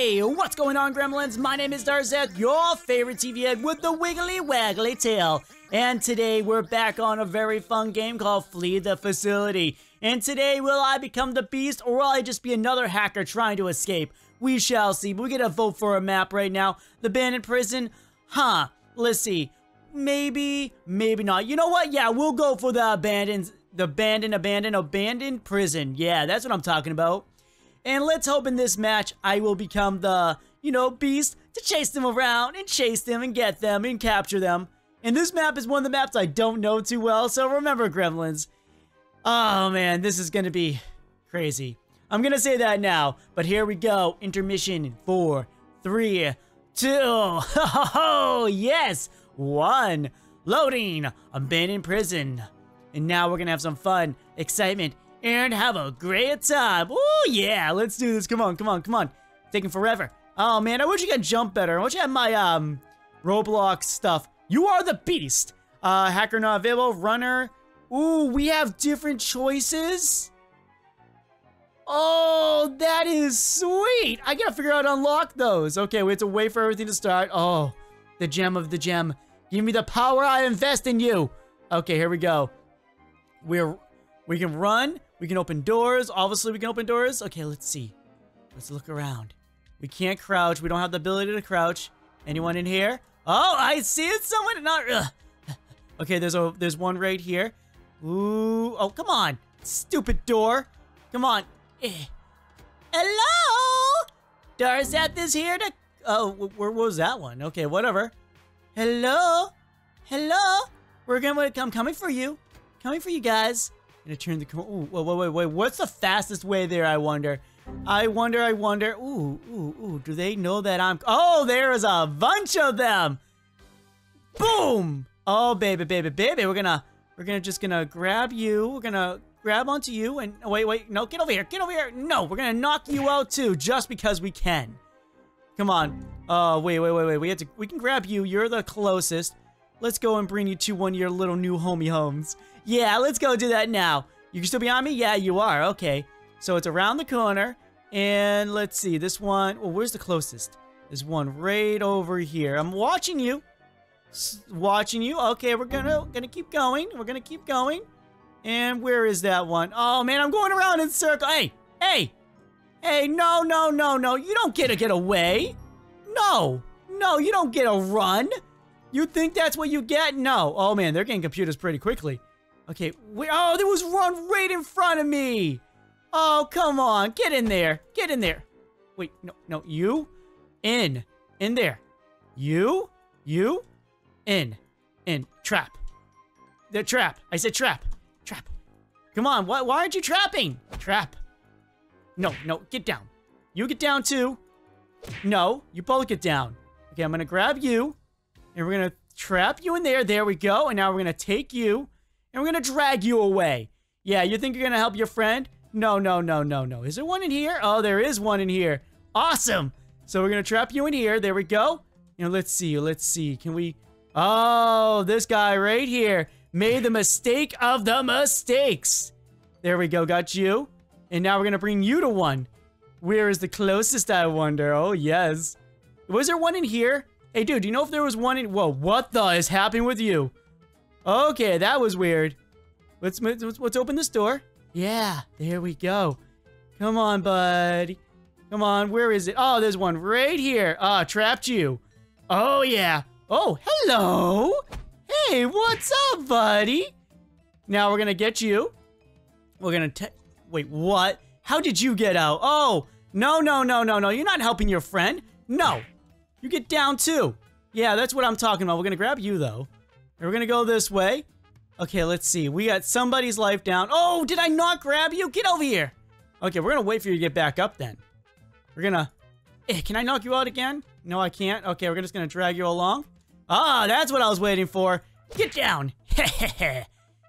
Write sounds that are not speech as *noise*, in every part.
Hey, what's going on, Gremlins? My name is Darzeth, your favorite TV head with the wiggly waggly tail. And today we're back on a very fun game called Flee the Facility. And today, will I become the beast or will I just be another hacker trying to escape? We shall see. We're gonna vote for a map right now. The abandoned prison? Huh. Let's see. Maybe, maybe not. You know what? Yeah, we'll go for the abandoned, the abandoned, abandoned, abandoned prison. Yeah, that's what I'm talking about. And let's hope in this match I will become the, you know, beast to chase them around and chase them and get them and capture them. And this map is one of the maps I don't know too well, so remember, Gremlins. Oh man, this is gonna be crazy. I'm gonna say that now, but here we go. Intermission in four, three, two, oh *laughs* yes, one. Loading, abandoned prison. And now we're gonna have some fun, excitement, and have a great time. Oh yeah, let's do this. Come on, come on, come on. Taking forever. Oh man, I wish you could jump better. I wish I had my um Roblox stuff. You are the beast. Uh, hacker not available. Runner. Ooh, we have different choices. Oh, that is sweet. I gotta figure out unlock those. Okay, we have to wait for everything to start. Oh, the gem of the gem. Give me the power I invest in you. Okay, here we go. We're, we can run. We can open doors. Obviously, we can open doors. Okay, let's see. Let's look around. We can't crouch. We don't have the ability to crouch. Anyone in here? Oh, I see it. Someone not. Ugh. Okay, there's a there's one right here. Ooh. Oh, come on. Stupid door. Come on. Eh. Hello? Darzeth is here to... Oh, where was that one? Okay, whatever. Hello? Hello? We're gonna... I'm coming for you. Coming for you guys. Gonna turn the... Ooh, wait, wait, wait, wait. What's the fastest way there, I wonder? I wonder, I wonder. Ooh, ooh, ooh. Do they know that I'm... Oh, there is a bunch of them. Boom. Oh, baby, baby, baby. We're gonna... We're gonna just gonna grab you. We're gonna grab onto you and wait, wait, no, get over here, get over here. No, we're gonna knock you out too, just because we can. Come on. Oh, uh, wait, wait, wait, wait. We have to. We can grab you. You're the closest. Let's go and bring you to one of your little new homie homes. Yeah, let's go do that now. You can still be on me? Yeah, you are. Okay. So it's around the corner. And let's see. This one. Well, where's the closest? There's one right over here. I'm watching you. S watching you. Okay, we're gonna gonna keep going. We're gonna keep going. And where is that one? Oh man, I'm going around in circle. Hey, hey, hey, no, no, no, no. You don't get to get away. No, no, you don't get a run. You think that's what you get? No. Oh man, they're getting computers pretty quickly. Okay, wait, oh, there was one right in front of me. Oh, come on, get in there, get in there. Wait, no, no, you, in, in there. You, you, in, in, trap. The trap, I said trap. Trap. Come on, why, why aren't you trapping? Trap. No, no, get down. You get down too. No, you both get down. Okay, I'm gonna grab you, and we're gonna trap you in there. There we go. And now we're gonna take you, and we're gonna drag you away. Yeah, you think you're gonna help your friend? No, no, no, no, no. Is there one in here? Oh, there is one in here. Awesome. So we're gonna trap you in here. There we go. And let's see, let's see. Can we... Oh, this guy right here made the mistake of the mistakes. There we go, got you. And now we're gonna bring you to one. Where is the closest, I wonder? Oh, yes. Was there one in here? Hey, dude, do you know if there was one in- Whoa, what the is happening with you? Okay, that was weird. Let's, let's, let's open this door. Yeah, there we go. Come on, buddy. Come on, where is it? Oh, there's one right here. Ah, oh, trapped you. Oh, yeah. Oh, hello. Hey, what's up, buddy? Now we're gonna get you. We're gonna take. Wait, what? How did you get out? Oh, no, no, no, no, no. You're not helping your friend. No. You get down too. Yeah, that's what I'm talking about. We're gonna grab you, though. We're gonna go this way. Okay, let's see. We got somebody's life down. Oh, did I not grab you? Get over here. Okay, we're gonna wait for you to get back up then. We're gonna... Eh, can I knock you out again? No, I can't. Okay, we're just gonna drag you along. Ah, that's what I was waiting for. Get down. *laughs*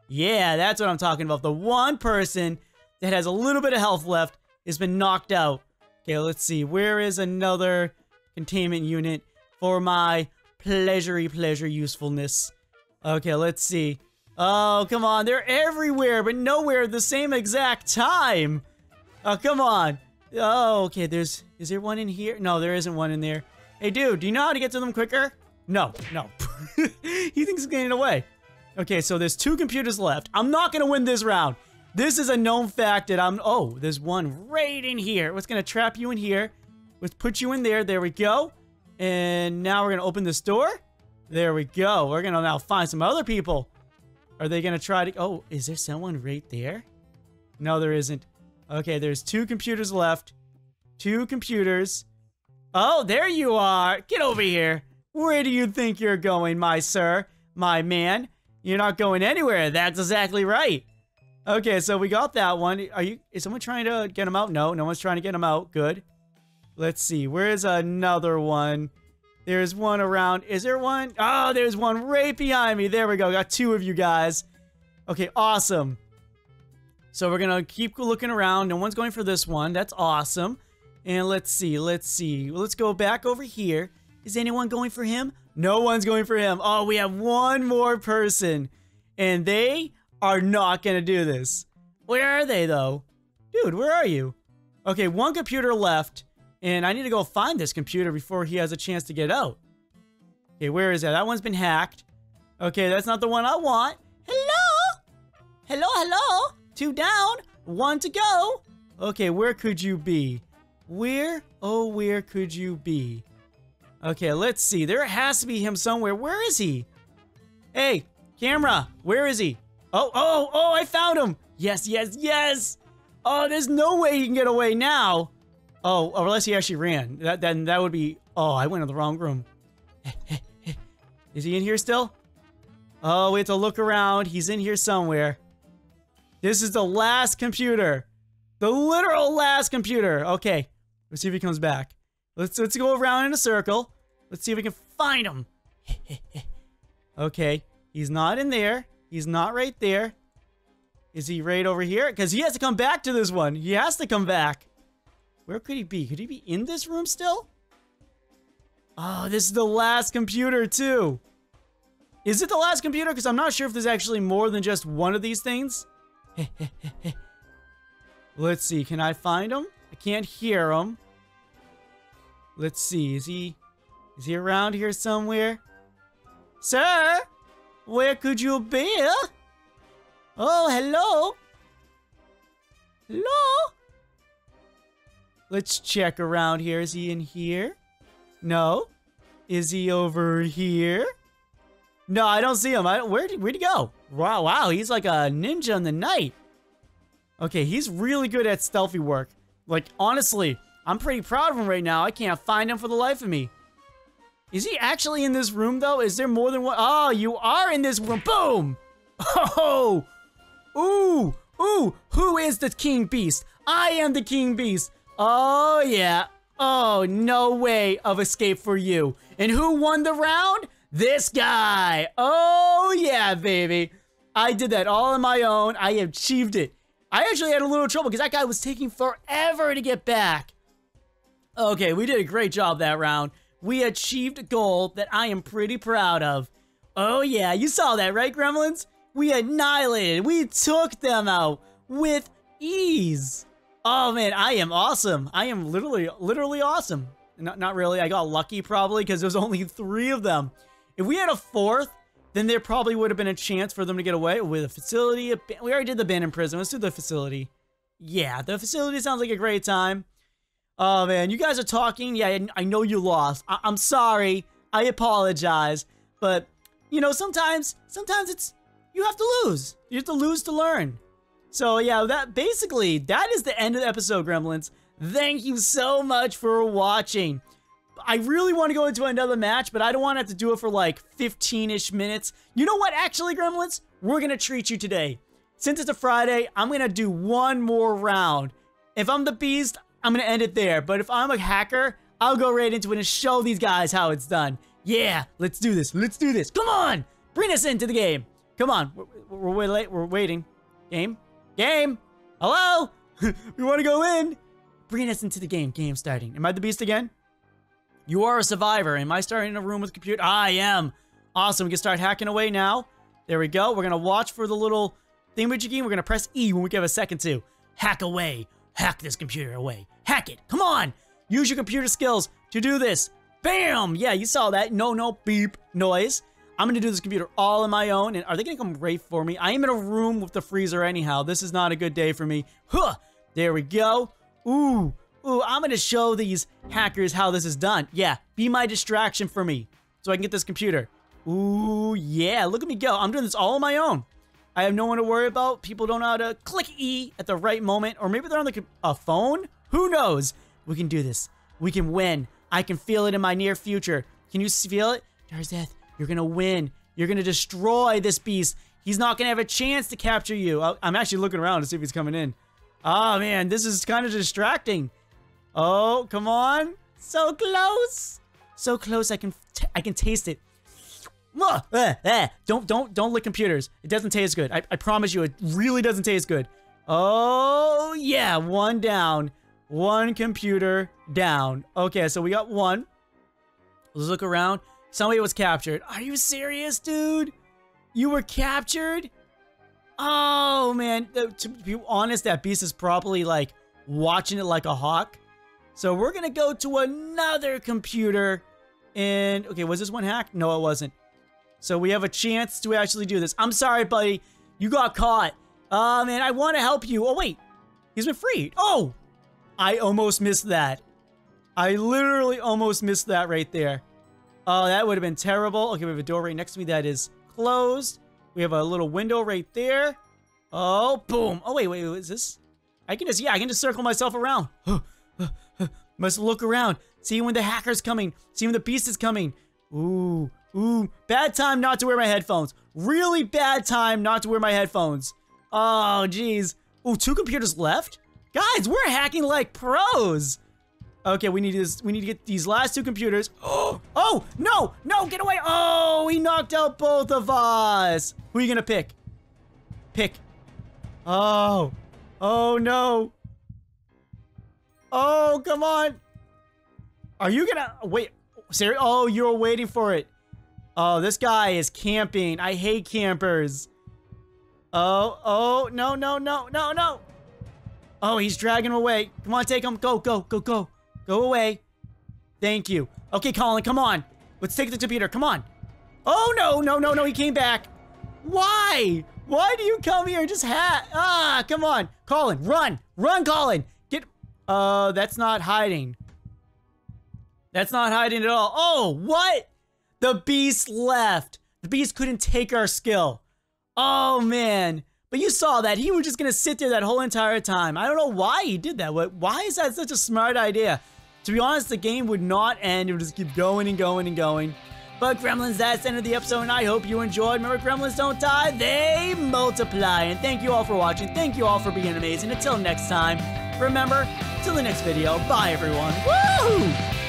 yeah, that's what I'm talking about. The one person that has a little bit of health left has been knocked out. Okay, let's see. Where is another containment unit for my pleasury pleasure usefulness? Okay, let's see. Oh, come on. They're everywhere, but nowhere at the same exact time. Oh, come on. Oh, okay. There's is there one in here? No, there isn't one in there. Hey, dude, do you know how to get to them quicker? No, no. *laughs* he thinks he's getting away. Okay, so there's two computers left. I'm not gonna win this round. This is a known fact that I'm. Oh, there's one right in here. What's gonna trap you in here? Let's put you in there. There we go. And now we're gonna open this door. There we go. We're gonna now find some other people. Are they gonna try to? Oh, is there someone right there? No, there isn't. Okay, there's two computers left. Two computers. Oh, there you are. Get over here. Where do you think you're going, my sir? My man? You're not going anywhere. That's exactly right. Okay, so we got that one. Are you? Is someone trying to get him out? No, no one's trying to get him out. Good. Let's see. Where's another one? There's one around. Is there one? Oh, there's one right behind me. There we go. Got two of you guys. Okay, awesome. So we're gonna keep looking around. No one's going for this one. That's awesome. And let's see, let's see. Let's go back over here. Is anyone going for him? No one's going for him. Oh, we have one more person. And they are not gonna do this. Where are they, though? Dude, where are you? Okay, one computer left. And I need to go find this computer before he has a chance to get out. Okay, where is that? That one's been hacked. Okay, that's not the one I want. Hello? Hello, hello? Two down, one to go. Okay, where could you be? Where, oh, where could you be? Okay, let's see. There has to be him somewhere. Where is he? Hey, camera, where is he? Oh, oh, oh, I found him. Yes, yes, yes. Oh, there's no way he can get away now. Oh, oh, unless he actually ran. That, then that would be, oh, I went in the wrong room. *laughs* is he in here still? Oh, we have to look around. He's in here somewhere. This is the last computer. The literal last computer. Okay. Let's see if he comes back. Let's let's go around in a circle. Let's see if we can find him. *laughs* okay. He's not in there. He's not right there. Is he right over here? Because he has to come back to this one. He has to come back. Where could he be? Could he be in this room still? Oh, this is the last computer too. Is it the last computer? Because I'm not sure if there's actually more than just one of these things. *laughs* Let's see. Can I find him? I can't hear him. Let's see. Is he... Is he around here somewhere? Sir? Where could you be? Oh, hello? Hello? Let's check around here. Is he in here? No. Is he over here? No, I don't see him. I, where'd, where'd he go? Wow, wow, he's like a ninja in the night. Okay, he's really good at stealthy work. Like, honestly, I'm pretty proud of him right now. I can't find him for the life of me. Is he actually in this room, though? Is there more than one? Oh, you are in this room. Boom! *laughs* Oh! Ooh! Ooh! Who is the king beast? I am the king beast. Oh, yeah. Oh, no way of escape for you. And who won the round? This guy. Oh, yeah, baby. I did that all on my own. I achieved it. I actually had a little trouble because that guy was taking forever to get back. Okay, we did a great job that round. We achieved a goal that I am pretty proud of. Oh yeah, you saw that, right, Gremlins? We annihilated, we took them out with ease. Oh man, I am awesome. I am literally, literally awesome. Not, not really, I got lucky probably because there's only three of them. If we had a fourth, then there probably would have been a chance for them to get away with a facility. We already did the abandoned prison. Let's do the facility. Yeah, the facility sounds like a great time. Oh, man, you guys are talking. Yeah, I know you lost. I am sorry. I apologize. But, you know, sometimes, sometimes it's, you have to lose. You have to lose to learn. So, yeah, that basically, that is the end of the episode, Gremlins. Thank you so much for watching. I really want to go into another match, but I don't want to have to do it for like 15-ish minutes. You know what, actually, Gremlins? We're going to treat you today. Since it's a Friday, I'm going to do one more round. If I'm the Beast, I'm going to end it there. But if I'm a hacker, I'll go right into it and show these guys how it's done. Yeah, let's do this. Let's do this. Come on. Bring us into the game. Come on. We're, we're, we're late. We're waiting. Game? Game? Hello? *laughs* we want to go in. Bring us into the game. Game starting. Am I the Beast again? You are a survivor. Am I starting in a room with a computer? I am. Awesome. We can start hacking away now. There we go. We're going to watch for the little thingamajiggy. We're going to press E when we give a second to. Hack away. hack this computer away. Hack it. Come on. Use your computer skills to do this. Bam! Yeah, you saw that. No, no, beep noise. I'm gonna do this computer all on my own. And are they gonna come right for me? I am in a room with the freezer anyhow. This is not a good day for me. Huh! There we go. Ooh, ooh, I'm gonna show these hackers how this is done. Yeah, be my distraction for me so I can get this computer. Ooh, yeah, look at me go. I'm doing this all on my own. I have no one to worry about. People don't know how to click E at the right moment. Or maybe they're on the, a phone? Who knows? We can do this. We can win. I can feel it in my near future. Can you feel it? Darzeth, you're going to win. You're going to destroy this beast. He's not going to have a chance to capture you. I'm actually looking around to see if he's coming in. Oh, man, this is kind of distracting. Oh, come on. So close. So close, I can I can taste it. Uh, uh, don't don't don't lick computers. It doesn't taste good. I, I promise you, it really doesn't taste good. Oh yeah, one down, one computer down. Okay, so we got one. Let's look around. Somebody was captured. Are you serious, dude? You were captured? Oh man, uh, to be honest, that beast is probably like watching it like a hawk. So we're gonna go to another computer. And okay, was this one hacked? No, it wasn't. So we have a chance to actually do this. I'm sorry, buddy. You got caught. Oh, man, I want to help you. Oh, wait. He's been freed. Oh, I almost missed that. I literally almost missed that right there. Oh, that would have been terrible. Okay, we have a door right next to me that is closed. We have a little window right there. Oh, boom. Oh, wait, wait, wait, is this? I can just, yeah, I can just circle myself around. *gasps* Must look around. See when the hacker's coming. See when the beast is coming. Ooh, Ooh, bad time not to wear my headphones. Really bad time not to wear my headphones. Oh, jeez. Ooh, two computers left? Guys, we're hacking like pros. Okay, we need this. We need to get these last two computers. Oh, *gasps* oh, no, no, get away. Oh, he knocked out both of us. Who are you gonna pick? Pick. Oh, oh no. Oh, come on. Are you gonna wait? Siri? Oh, you're waiting for it. Oh, this guy is camping. I hate campers. Oh, oh, no, no, no, no, no. Oh, he's dragging away. Come on, take him. Go, go, go, go. Go away. Thank you. Okay, Colin, come on. Let's take the computer. Come on. Oh, no, no, no, no. He came back. Why? Why do you come here and just hat? Ah, come on. Colin, run. Run, Colin. Get. Uh, that's not hiding. That's not hiding at all. Oh, what? The beast left. The beast couldn't take our skill. Oh, man. But you saw that. He was just to sit there that whole entire time. I don't know why he did that. Why is that such a smart idea? To be honest, the game would not end. It would just keep going and going and going. But Gremlins, that's the end of the episode, and I hope you enjoyed. Remember, Gremlins don't die, they multiply. And thank you all for watching. Thank you all for being amazing. Until next time, remember, till the next video, bye everyone.